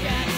Yeah.